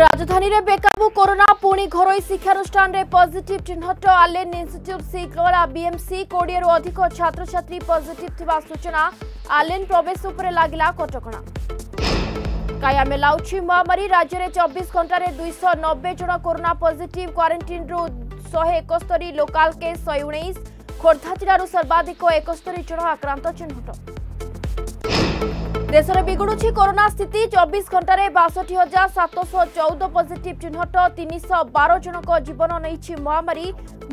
ରାଜଧାନୀରେ ବେକାବୁ କରୋନା ପୁଣି ଘରୋଇ ଶିକ୍ଷାନୁଷ୍ଠାନରେ ପଜିଟିଭ୍ ଚିହ୍ନଟ ଆଲେନ୍ ଇନ୍ଷ୍ଟିଚ୍ୟୁଟ୍ ସିଗ୍ନଲ ବିଏମ୍ସି କୋଡ଼ିଏରୁ ଅଧିକ ଛାତ୍ରଛାତ୍ରୀ ପଜିଟିଭ୍ ଥିବା ସୂଚନା ଆଲେନ୍ ପ୍ରବେଶ ଉପରେ ଲାଗିଲା କଟକଣା କାୟା ମେଲାଉଛି ମହାମାରୀ ରାଜ୍ୟରେ ଚବିଶ ଘଣ୍ଟାରେ ଦୁଇଶହ ନବେ ଜଣ କରୋନା ପଜିଟିଭ୍ କ୍ୱାରେଣ୍ଟିନ୍ରୁ ଶହେ ଏକସ୍ତରୀ ଲୋକାଲ୍ କେସ୍ ଶହେ ଉଣେଇଶ ଖୋର୍ଦ୍ଧା ଜିଲ୍ଲାରୁ ସର୍ବାଧିକ ଏକସ୍ତରୀ ଜଣ ଆକ୍ରାନ୍ତ ଚିହ୍ନଟ দেশের বিগুড়ুছি করোনা স্থিতি চব্বিশ ঘণ্টার বাষট্টি হাজার সাতশ চৌদ পজিটিভ চিহ্নট তিনশ বার জনক জীবন নেইছি মহামারী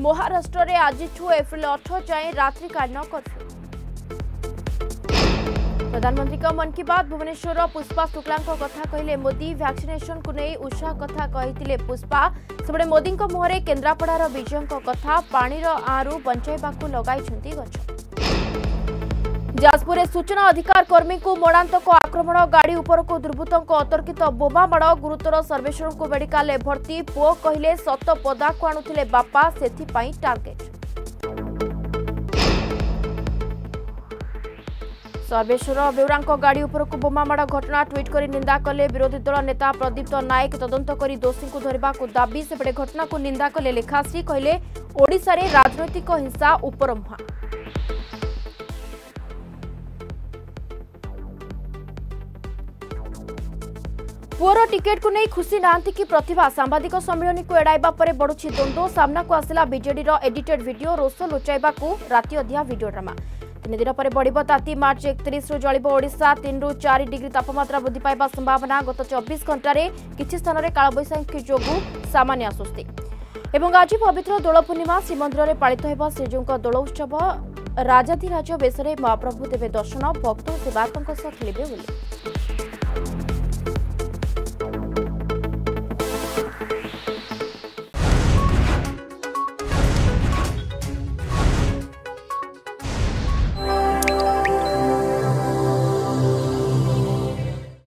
মহারাষ্ট্রের আজিঠু এপ্রিল অঠর যায় রাত্রিকালীন কর্ফ্যু প্রধানমন্ত্রী মন কি বাত ভুবনেশ্বর পুষ্পা শুক্লা কথা কহিলেন মোদি ভ্যাকসিনেসন কু নেই উৎসাহ কথা কহিলে পুষ্পা সেপটে মোদী মুহরে কেন্দ্রাপড়ার বিজয় কথা পাণির আঁরু বঞ্চাইবাকু লগাইছেন গছ ଯାଜପୁରରେ ସୂଚନା ଅଧିକାର କର୍ମୀଙ୍କୁ ମରଣାନ୍ତକ ଆକ୍ରମଣ ଗାଡ଼ି ଉପରକୁ ଦୁର୍ବୃତ୍ତଙ୍କ ଅତର୍କିତ ବୋମାମାଡ଼ ଗୁରୁତର ସର୍ବେଶ୍ୱରଙ୍କୁ ମେଡିକାଲରେ ଭର୍ତ୍ତି ପୁଅ କହିଲେ ସତ ପଦାକୁ ଆଣୁଥିଲେ ବାପା ସେଥିପାଇଁ ଟାର୍ଗେଟ ସର୍ବେଶ୍ୱର ବେଉରାଙ୍କ ଗାଡ଼ି ଉପରକୁ ବୋମାମାଡ଼ ଘଟଣା ଟ୍ୱିଟ୍ କରି ନିନ୍ଦା କଲେ ବିରୋଧୀ ଦଳ ନେତା ପ୍ରଦୀପ୍ତ ନାୟକ ତଦନ୍ତ କରି ଦୋଷୀଙ୍କୁ ଧରିବାକୁ ଦାବି ସେପଟେ ଘଟଣାକୁ ନିନ୍ଦା କଲେ ଲେଖାଶ୍ରୀ କହିଲେ ଓଡ଼ିଶାରେ ରାଜନୈତିକ ହିଂସା ଉପରମୁହାଁ ପୁଅର ଟିକେଟକୁ ନେଇ ଖୁସି ନାହାନ୍ତି କି ପ୍ରତିଭା ସାମ୍ବାଦିକ ସମ୍ମିଳନୀକୁ ଏଡ଼ାଇବା ପରେ ବଢ଼ୁଛି ଦ୍ୱନ୍ଦ୍ୱ ସାମ୍ନାକୁ ଆସିଲା ବିଜେଡିର ଏଡିଟେଡ୍ ଭିଡିଓ ରୋଷ ଲୁଚାଇବାକୁ ରାତି ଅଧ୍ୟା ଭିଡିଓ ଡ୍ରାମା ତିନି ଦିନ ପରେ ବଢ଼ିବ ତାତି ମାର୍ଚ୍ଚ ଏକତିରିଶରୁ ଜଳିବ ଓଡ଼ିଶା ତିନିରୁ ଚାରି ଡିଗ୍ରୀ ତାପମାତ୍ରା ବୃଦ୍ଧି ପାଇବା ସମ୍ଭାବନା ଗତ ଚବିଶ ଘଣ୍ଟାରେ କିଛି ସ୍ଥାନରେ କାଳବୈଶାଖୀ ଯୋଗୁଁ ସାମାନ୍ୟ ଆଶ୍ୱସ୍ତି ଏବଂ ଆଜି ପବିତ୍ର ଦୋଳ ପୂର୍ଣ୍ଣିମା ଶ୍ରୀମନ୍ଦିରରେ ପାଳିତ ହେବ ଶ୍ରୀଜୀଉଙ୍କ ଦୋଳ ଉତ୍ସବ ରାଜାଧିରାଜ ବେଶରେ ମହାପ୍ରଭୁ ଦେବେ ଦର୍ଶନ ଭକ୍ତ ଓ ସେବାୟତଙ୍କ ସହ ଖେଳିବେ ବୋଲି